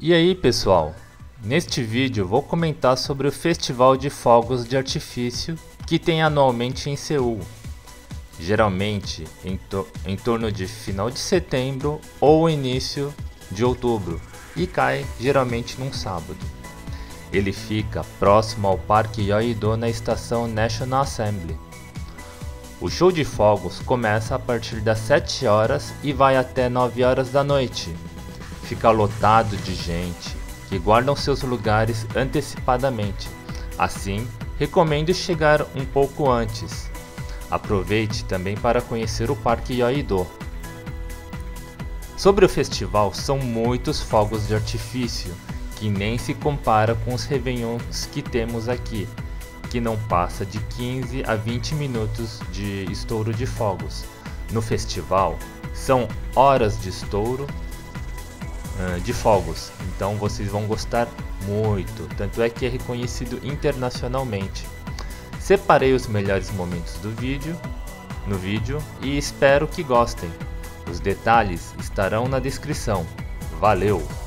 E aí pessoal, neste vídeo vou comentar sobre o Festival de Fogos de Artifício que tem anualmente em Seul, geralmente em, to em torno de final de setembro ou início de outubro e cai geralmente num sábado. Ele fica próximo ao Parque Yoido na estação National Assembly. O show de fogos começa a partir das 7 horas e vai até 9 horas da noite fica lotado de gente que guardam seus lugares antecipadamente. Assim, recomendo chegar um pouco antes. Aproveite também para conhecer o Parque Yoido. Sobre o festival, são muitos fogos de artifício, que nem se compara com os réveillons que temos aqui, que não passa de 15 a 20 minutos de estouro de fogos. No festival, são horas de estouro uh, de fogos. Então vocês vão gostar muito, tanto é que é reconhecido internacionalmente. Separei os melhores momentos do vídeo no vídeo e espero que gostem. Os detalhes estarão na descrição. Valeu!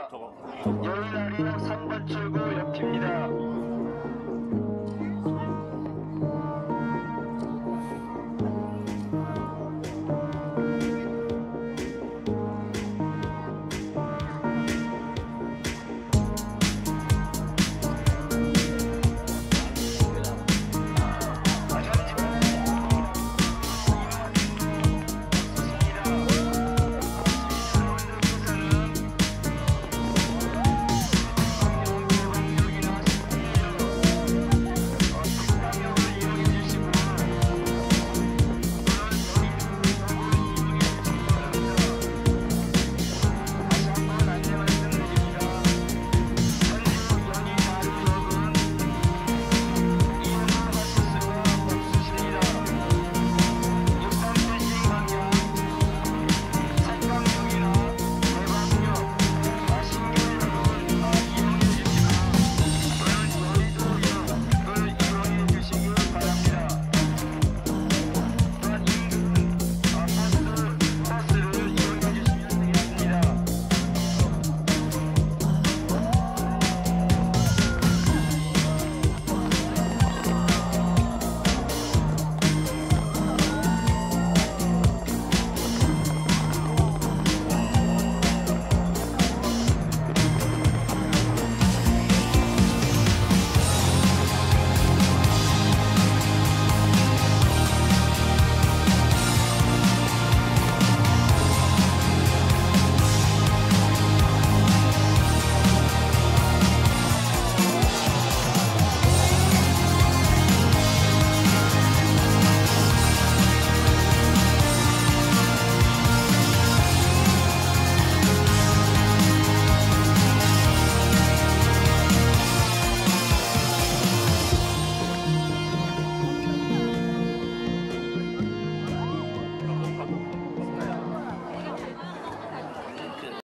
Exacto.